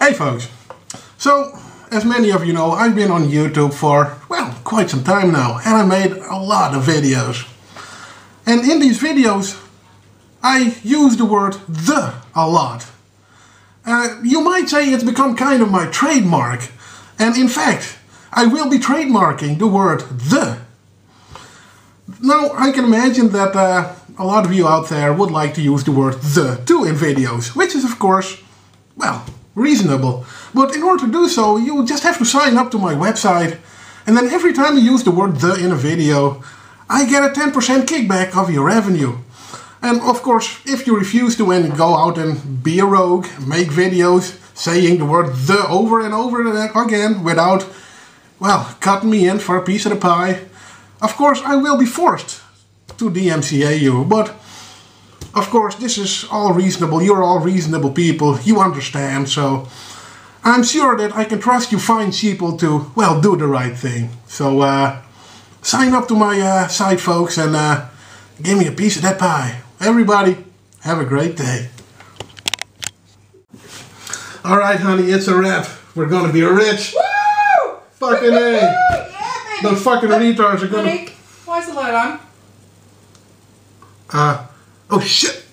Hey folks, so as many of you know, I've been on YouTube for, well, quite some time now, and I made a lot of videos. And in these videos, I use the word the a lot. Uh, you might say it's become kind of my trademark, and in fact, I will be trademarking the word the. Now, I can imagine that uh, a lot of you out there would like to use the word the too in videos, which is of course, well, reasonable. But in order to do so, you just have to sign up to my website, and then every time you use the word the in a video, I get a 10% kickback of your revenue. And of course, if you refuse to and go out and be a rogue, make videos saying the word the over and over again without, well, cutting me in for a piece of the pie, of course I will be forced to DMCA you. But of course, this is all reasonable. You're all reasonable people. You understand, so I'm sure that I can trust you fine people to, well, do the right thing. So, uh, sign up to my uh, site, folks, and uh, give me a piece of that pie. Everybody, have a great day. All right, honey, it's a wrap. We're gonna be rich. Woo! Fucking A. Yeah, baby. Those fucking retards are gonna. Why is the light on? Uh, oh shit!